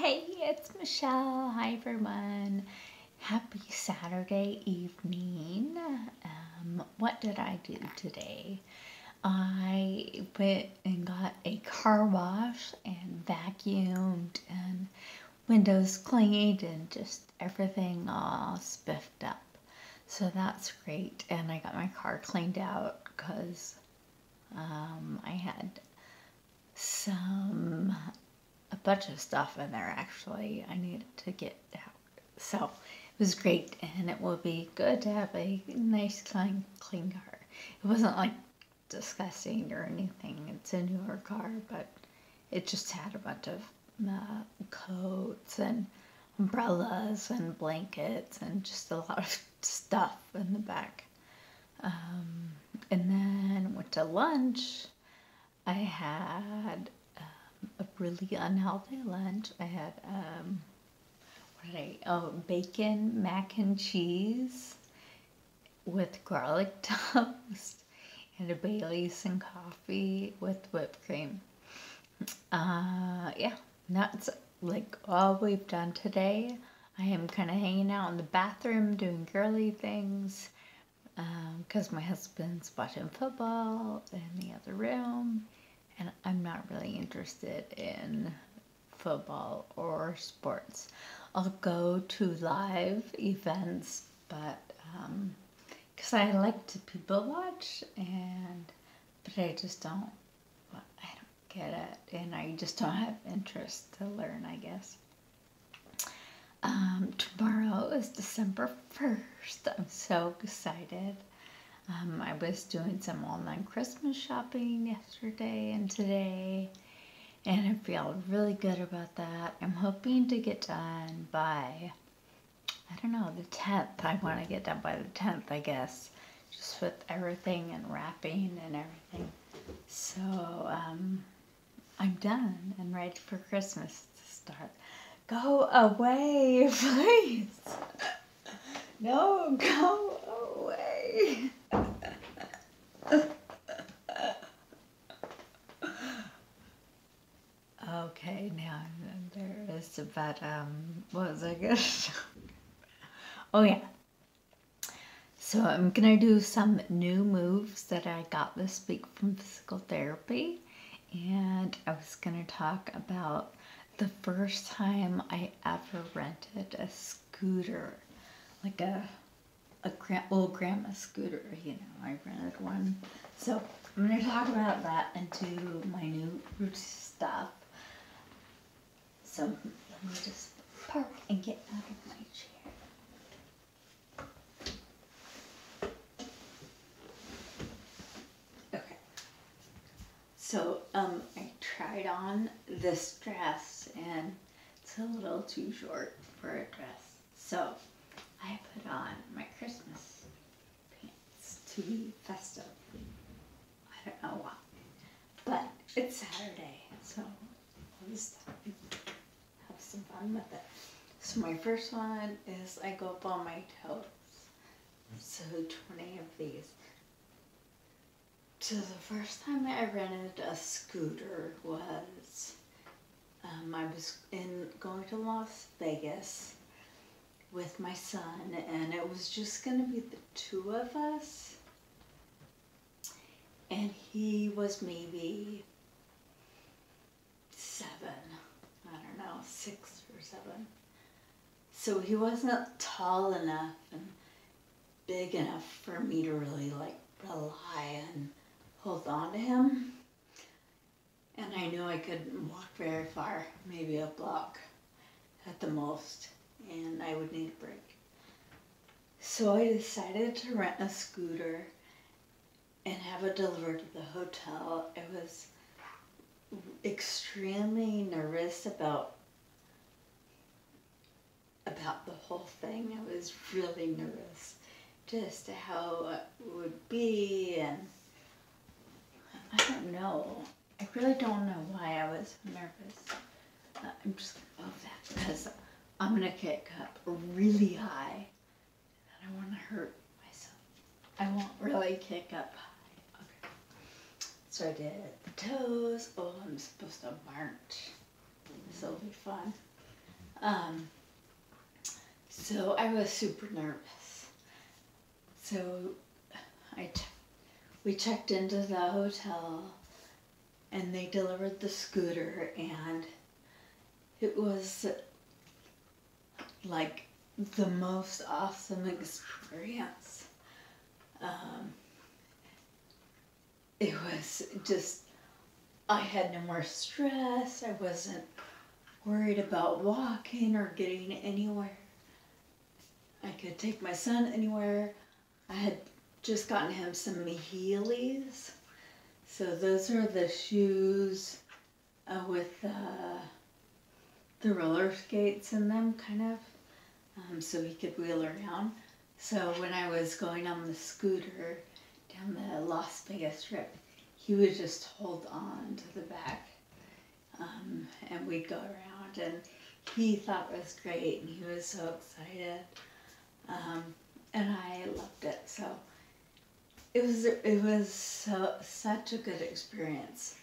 Hey, it's Michelle. Hi, everyone. Happy Saturday evening. Um, what did I do today? I went and got a car wash and vacuumed and windows cleaned and just everything all spiffed up. So that's great. And I got my car cleaned out because um, I had some a bunch of stuff in there actually I needed to get out. So it was great and it will be good to have a nice clean clean car. It wasn't like disgusting or anything. It's a newer car, but it just had a bunch of uh, coats and umbrellas and blankets and just a lot of stuff in the back. Um, and then went to lunch. I had really unhealthy lunch. I had um, what did I? Oh, bacon mac and cheese with garlic toast and a Bailey's and coffee with whipped cream. Uh, yeah, that's like all we've done today. I am kind of hanging out in the bathroom doing girly things because um, my husband's watching football in the other room and I'm not really interested in football or sports. I'll go to live events, but because um, I like to people watch, and but I just don't, I don't get it, and I just don't have interest to learn. I guess. Um, tomorrow is December 1st. I'm so excited. Um, I was doing some online Christmas shopping yesterday and today, and I feel really good about that. I'm hoping to get done by, I don't know, the 10th. I want to get done by the 10th, I guess, just with everything and wrapping and everything. So, um, I'm done and ready for Christmas to start. Go away, please. No, go away. okay, now there is about, um, what was I gonna Oh yeah. So I'm gonna do some new moves that I got this week from physical therapy. And I was gonna talk about the first time I ever rented a scooter, like a a old grandma scooter, you know, I rented one. So I'm going to talk about that and do my new stuff. So let me just park and get out of my chair. Okay. So um, I tried on this dress and it's a little too short for a dress. So I put on my Christmas pants to be festive. I don't know why. But it's Saturday, so I'll just have some fun with it. So my first one is I go up on my toes. So 20 of these. So the first time I rented a scooter was um, I was in going to Las Vegas with my son, and it was just going to be the two of us. And he was maybe seven, I don't know, six or seven. So he wasn't tall enough and big enough for me to really like rely and hold on to him. And I knew I couldn't walk very far, maybe a block at the most and I would need a break. So I decided to rent a scooter and have it delivered to the hotel. I was extremely nervous about about the whole thing. I was really nervous just how it would be and I don't know. I really don't know why I was nervous. Uh, I'm just gonna move that because I'm gonna kick up really high. And I want to hurt myself. I won't really kick up high. Okay. So I did the toes. Oh, I'm supposed to march. This will be fun. Um, so I was super nervous. So I, we checked into the hotel, and they delivered the scooter, and it was like the most awesome experience. Um, it was just, I had no more stress. I wasn't worried about walking or getting anywhere. I could take my son anywhere. I had just gotten him some Heelys. So those are the shoes uh, with uh, the roller skates in them, kind of, um, so he could wheel around. So when I was going on the scooter down the Las Vegas Strip, he would just hold on to the back, um, and we'd go around, and he thought it was great, and he was so excited, um, and I loved it. So it was it was so, such a good experience.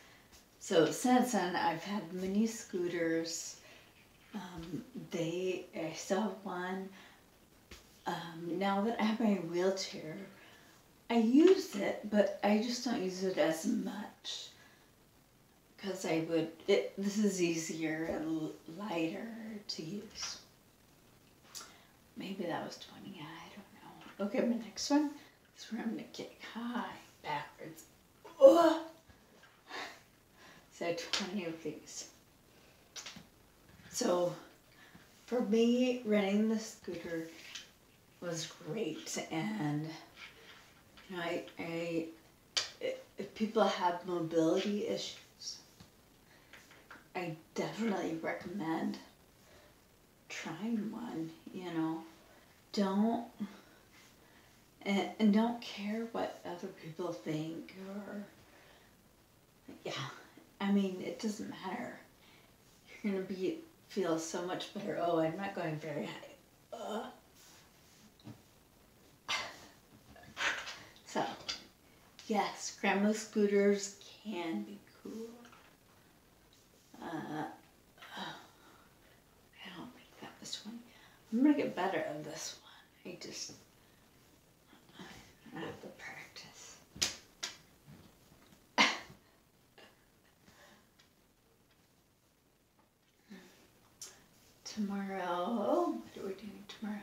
So since then, I've had mini scooters. Um, they I saw one. Um, now that I have my wheelchair, I use it, but I just don't use it as much because I would. It this is easier and lighter to use. Maybe that was twenty. I don't know. Okay, my next one is where I'm gonna kick high backwards. Ugh. So twenty of these. So for me, renting the scooter was great, and you know, I, I if people have mobility issues, I definitely recommend trying one. You know, don't and, and don't care what other people think or yeah. I mean, it doesn't matter. You're gonna be feel so much better. Oh, I'm not going very high. Uh. So, yes, grandma scooters can be cool. Uh, I don't think that was funny. I'm gonna get better at this one. I just I have to tomorrow, what are we doing tomorrow?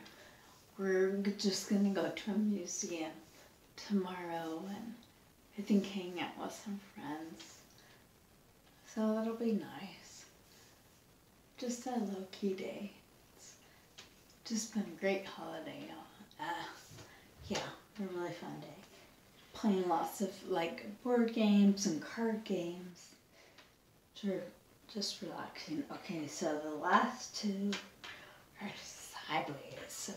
We're just gonna go to a museum tomorrow and I think hang out with some friends. So that'll be nice. Just a low key day. It's just been a great holiday. Uh, yeah, a really fun day. Playing lots of like board games and card games. Sure, just relaxing. Okay, so the last two are sideways. So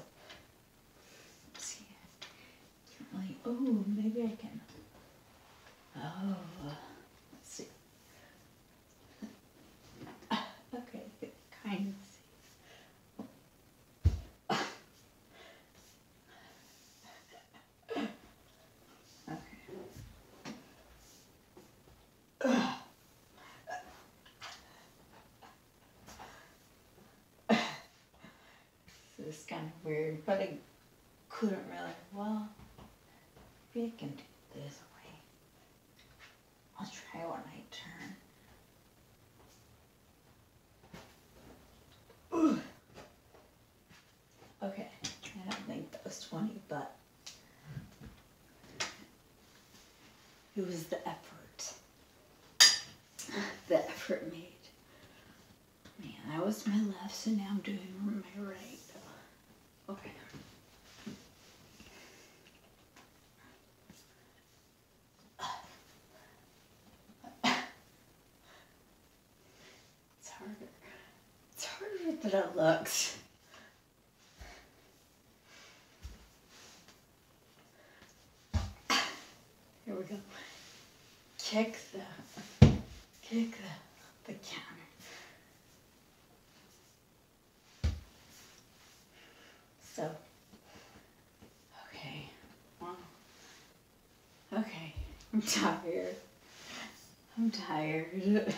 see. Can't. Oh, maybe I can. Oh, let's see. Okay, kind of This is kind of weird, but I couldn't really. Well, we can do this way. I'll try when I turn. Ooh. Okay, I don't think that was 20, but it was the effort. The effort made. Man, that was my left, so now I'm doing my right. Okay. It's harder. It's harder than it looks. Here we go. Kick the, kick the, the counter. Okay, I'm tired. I'm tired.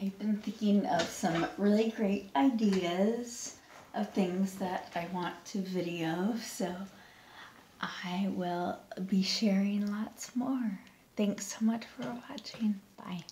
I've been thinking of some really great ideas of things that I want to video, so I will be sharing lots more. Thanks so much for watching. Bye.